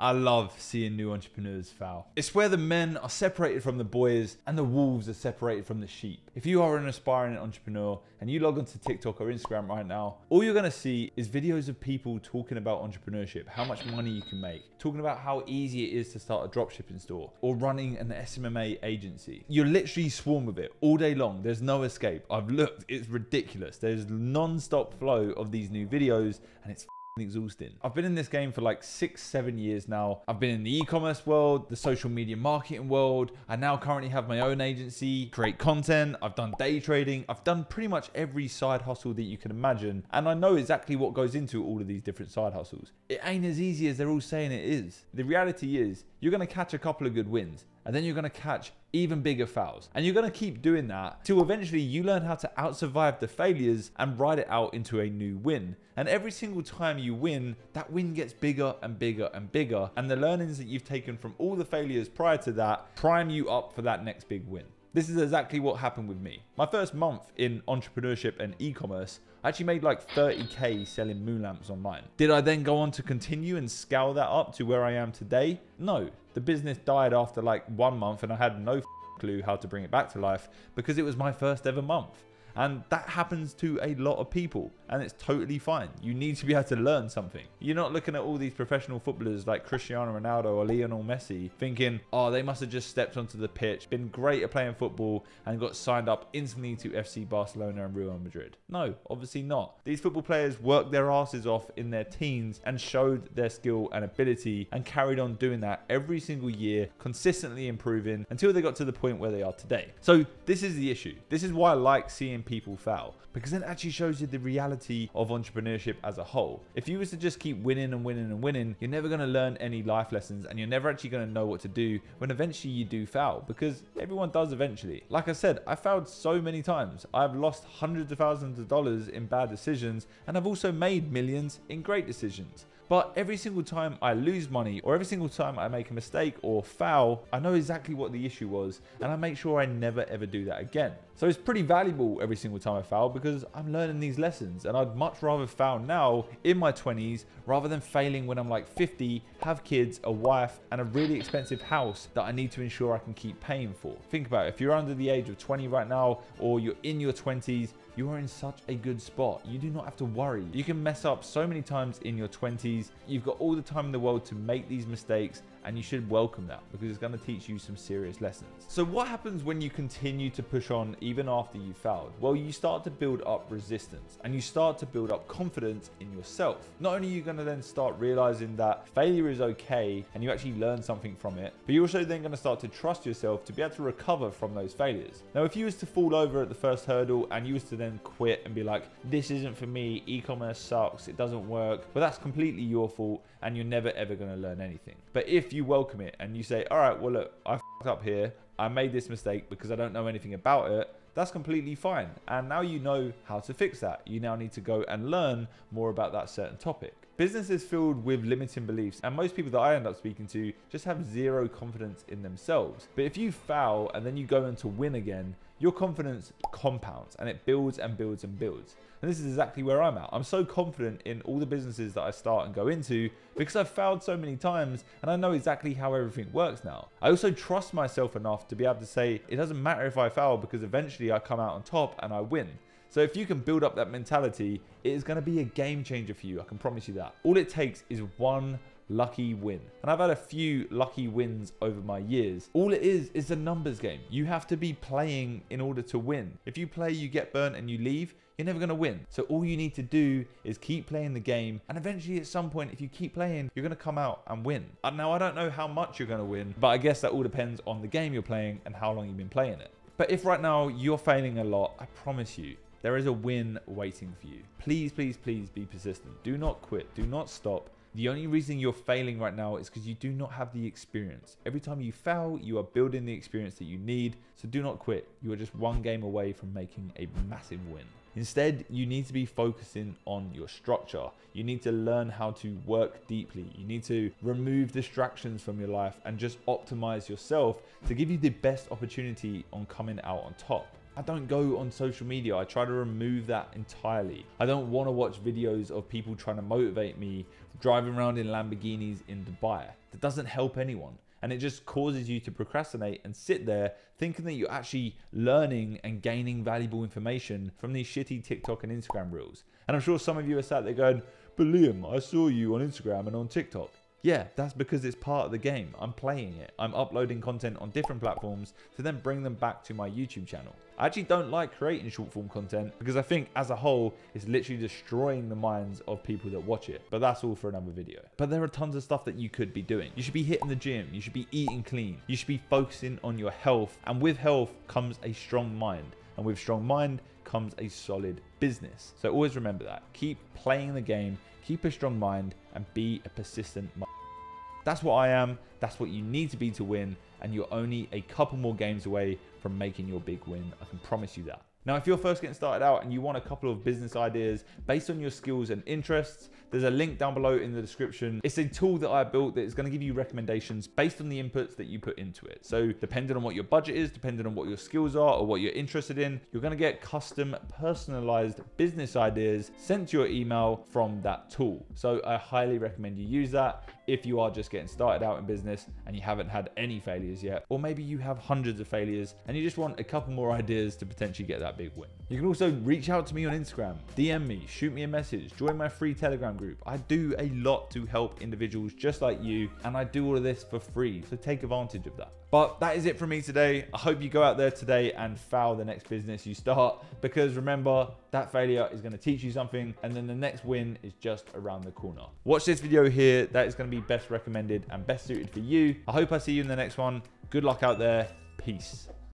I love seeing new entrepreneurs fail. It's where the men are separated from the boys and the wolves are separated from the sheep. If you are an aspiring entrepreneur and you log onto TikTok or Instagram right now, all you're gonna see is videos of people talking about entrepreneurship, how much money you can make, talking about how easy it is to start a dropshipping store or running an SMMA agency. You're literally swarm with it all day long. There's no escape. I've looked, it's ridiculous. There's non-stop flow of these new videos and it's exhausting. I've been in this game for like six, seven years now. I've been in the e-commerce world, the social media marketing world. I now currently have my own agency, create content. I've done day trading. I've done pretty much every side hustle that you can imagine. And I know exactly what goes into all of these different side hustles. It ain't as easy as they're all saying it is. The reality is you're going to catch a couple of good wins and then you're going to catch even bigger fouls. And you're going to keep doing that till eventually you learn how to out survive the failures and ride it out into a new win. And every single time you win, that win gets bigger and bigger and bigger. And the learnings that you've taken from all the failures prior to that prime you up for that next big win. This is exactly what happened with me. My first month in entrepreneurship and e-commerce, I actually made like 30k selling moon lamps online. Did I then go on to continue and scale that up to where I am today? No. The business died after like one month and I had no clue how to bring it back to life because it was my first ever month. And that happens to a lot of people, and it's totally fine. You need to be able to learn something. You're not looking at all these professional footballers like Cristiano Ronaldo or Lionel Messi thinking, oh, they must have just stepped onto the pitch, been great at playing football, and got signed up instantly to FC Barcelona and Real Madrid. No, obviously not. These football players worked their asses off in their teens and showed their skill and ability and carried on doing that every single year, consistently improving until they got to the point where they are today. So, this is the issue. This is why I like seeing people fail because then it actually shows you the reality of entrepreneurship as a whole. If you was to just keep winning and winning and winning, you're never going to learn any life lessons and you're never actually going to know what to do when eventually you do fail because everyone does eventually. Like I said, I failed so many times. I've lost hundreds of thousands of dollars in bad decisions and I've also made millions in great decisions. But every single time I lose money or every single time I make a mistake or foul, I know exactly what the issue was and I make sure I never ever do that again. So it's pretty valuable every single time I foul because I'm learning these lessons and I'd much rather foul now in my 20s rather than failing when I'm like 50, have kids, a wife and a really expensive house that I need to ensure I can keep paying for. Think about it, if you're under the age of 20 right now or you're in your 20s, you are in such a good spot. You do not have to worry. You can mess up so many times in your 20s. You've got all the time in the world to make these mistakes and you should welcome that because it's going to teach you some serious lessons. So what happens when you continue to push on even after you failed? Well, you start to build up resistance and you start to build up confidence in yourself. Not only are you going to then start realizing that failure is okay and you actually learn something from it, but you're also then going to start to trust yourself to be able to recover from those failures. Now, if you was to fall over at the first hurdle and you was to then quit and be like, this isn't for me, e-commerce sucks, it doesn't work, well, that's completely your fault and you're never ever going to learn anything. But if you welcome it and you say, all right, well, look, I fucked up here. I made this mistake because I don't know anything about it. That's completely fine. And now you know how to fix that. You now need to go and learn more about that certain topic. Business is filled with limiting beliefs, and most people that I end up speaking to just have zero confidence in themselves. But if you fail and then you go on to win again, your confidence compounds and it builds and builds and builds. And this is exactly where I'm at. I'm so confident in all the businesses that I start and go into because I've failed so many times and I know exactly how everything works now. I also trust myself enough to be able to say it doesn't matter if I fail because eventually I come out on top and I win. So if you can build up that mentality, it is going to be a game changer for you. I can promise you that. All it takes is one lucky win. And I've had a few lucky wins over my years. All it is is a numbers game. You have to be playing in order to win. If you play, you get burnt and you leave, you're never going to win. So all you need to do is keep playing the game. And eventually at some point, if you keep playing, you're going to come out and win. And now I don't know how much you're going to win, but I guess that all depends on the game you're playing and how long you've been playing it. But if right now you're failing a lot, I promise you, there is a win waiting for you. Please, please, please be persistent. Do not quit. Do not stop. The only reason you're failing right now is because you do not have the experience. Every time you fail, you are building the experience that you need. So do not quit. You are just one game away from making a massive win. Instead, you need to be focusing on your structure. You need to learn how to work deeply. You need to remove distractions from your life and just optimize yourself to give you the best opportunity on coming out on top. I don't go on social media. I try to remove that entirely. I don't want to watch videos of people trying to motivate me driving around in Lamborghinis in Dubai. That doesn't help anyone. And it just causes you to procrastinate and sit there thinking that you're actually learning and gaining valuable information from these shitty TikTok and Instagram reels. And I'm sure some of you are sat there going, But Liam, I saw you on Instagram and on TikTok. Yeah, that's because it's part of the game. I'm playing it. I'm uploading content on different platforms to then bring them back to my YouTube channel. I actually don't like creating short form content because I think as a whole, it's literally destroying the minds of people that watch it. But that's all for another video. But there are tons of stuff that you could be doing. You should be hitting the gym. You should be eating clean. You should be focusing on your health. And with health comes a strong mind. And with strong mind comes a solid business. So always remember that. Keep playing the game, keep a strong mind, and be a persistent mind. that's what I am. That's what you need to be to win. And you're only a couple more games away from making your big win. I can promise you that. Now, if you're first getting started out and you want a couple of business ideas based on your skills and interests, there's a link down below in the description. It's a tool that I built that is going to give you recommendations based on the inputs that you put into it. So depending on what your budget is, depending on what your skills are or what you're interested in, you're going to get custom personalized business ideas sent to your email from that tool. So I highly recommend you use that if you are just getting started out in business and you haven't had any failures yet, or maybe you have hundreds of failures and you just want a couple more ideas to potentially get that big win. You can also reach out to me on Instagram, DM me, shoot me a message, join my free Telegram group. I do a lot to help individuals just like you, and I do all of this for free. So take advantage of that. But that is it from me today. I hope you go out there today and foul the next business you start because remember, that failure is going to teach you something and then the next win is just around the corner. Watch this video here. That is going to be best recommended and best suited for you. I hope I see you in the next one. Good luck out there. Peace.